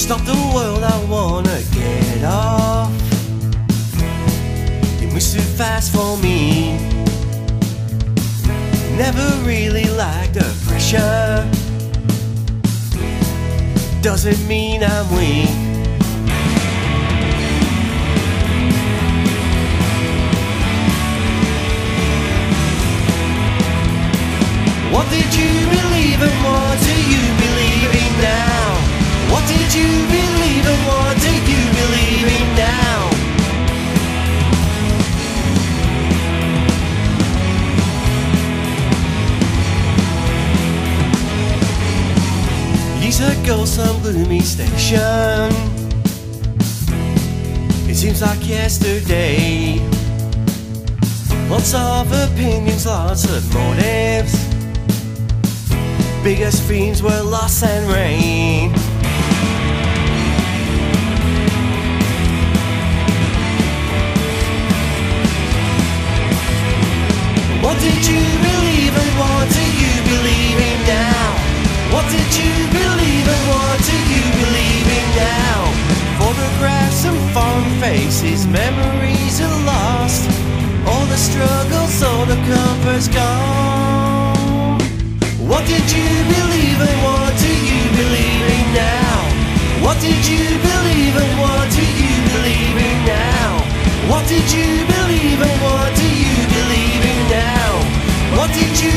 Stop the world, I wanna get off. You move too fast for me. Never really liked the pressure. Doesn't mean I'm weak. Years ago, some gloomy station. It seems like yesterday. Lots of opinions, lots of motives. Biggest themes were loss and rain. What did you believe and what do you believe in now? faces, memories are lost. All the struggles, all the comfort's gone. What did you believe and what do you believe in now? What did you believe and what do you believe in now? What did you believe and what do you believe in now? What did you